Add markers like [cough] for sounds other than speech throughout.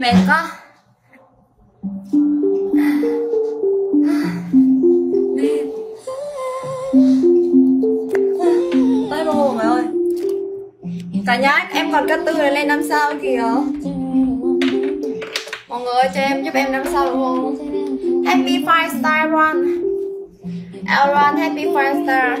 mệt quá. Đi. Tới mồ mọi ơi. Cả nhà, em còn cắt tư này lên năm sao kìa. Mọi người cho em giúp em năm sao được không? Happy five star one Elron happy five star.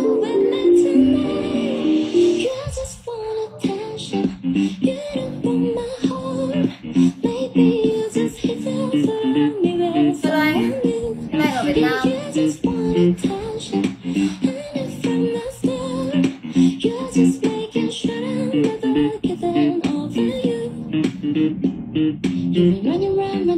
You've been running around my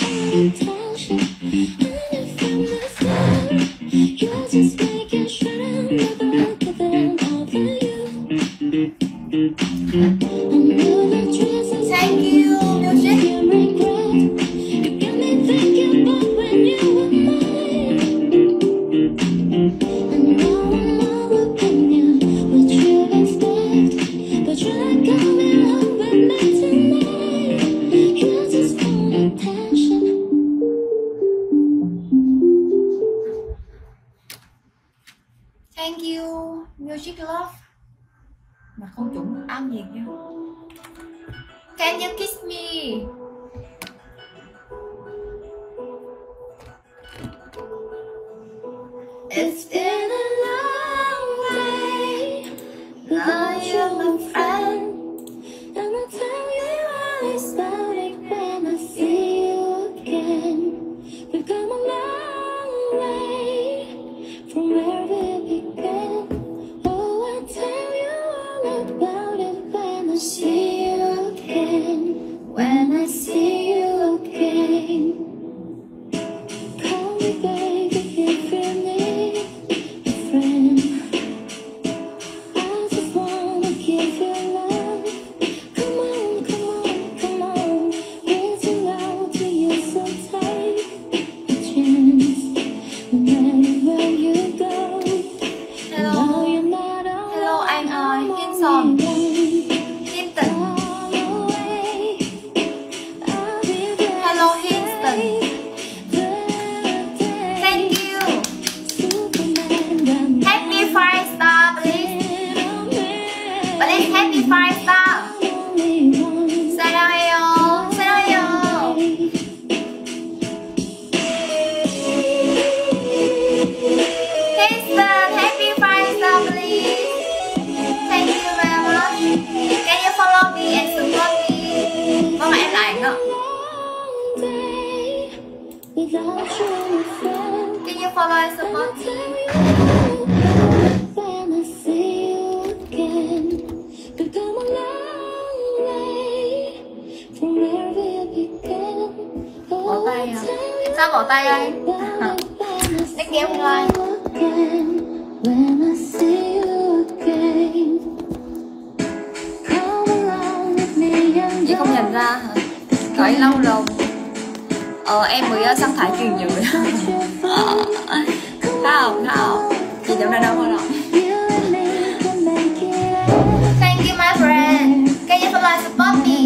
You're just Thank you, Music Love Mà không chuẩn ăn gì kêu Can you kiss me? It's in a about it when I see you again. When I see Can you follow us on Bỏ tay hả? Sao bỏ tay anh? [laughs] Anh kéo không anh? When không nhận ra hả? Cởi lâu rồi ờ, em mới ờ, sang thái truyền nhiều người khá khá học chị chẳng ra đâu mà đâu Thank you my friend. Can you follow support me?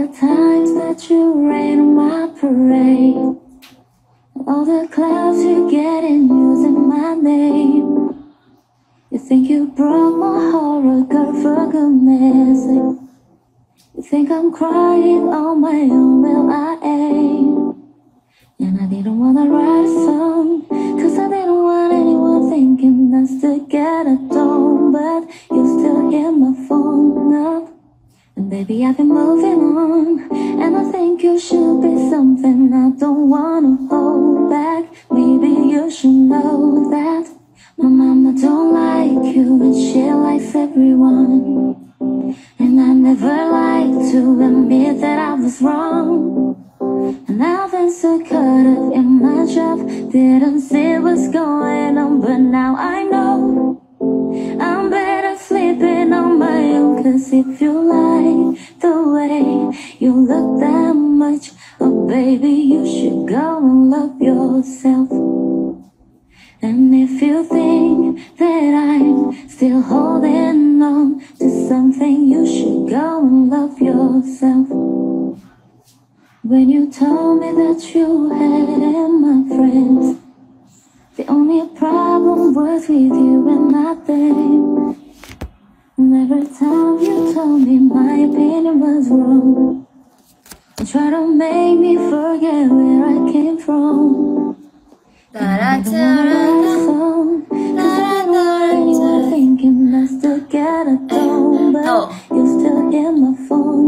The times that you rain on my parade, all the clouds you get in using my name. You think you broke my heart, a girl, for goodness sake. You think I'm crying on my own, well I ain't And I didn't wanna write a song Cause I didn't want anyone thinking us together that My mama don't like you and she likes everyone and I never like to admit that I was wrong. And I've been so caught up in my job, didn't see what's going on, but now I know I'm better sleeping on my own. Cause if you like the way you look that much, oh baby, you should go and love yourself. And if you think that I'm still holding on to something, you should go and love yourself. When you told me that you had my friends, the only problem was with you and not them. And every time you told me my opinion was wrong, you try to make me forget where I came from. Thinking I still get a phone, but you're still in my phone.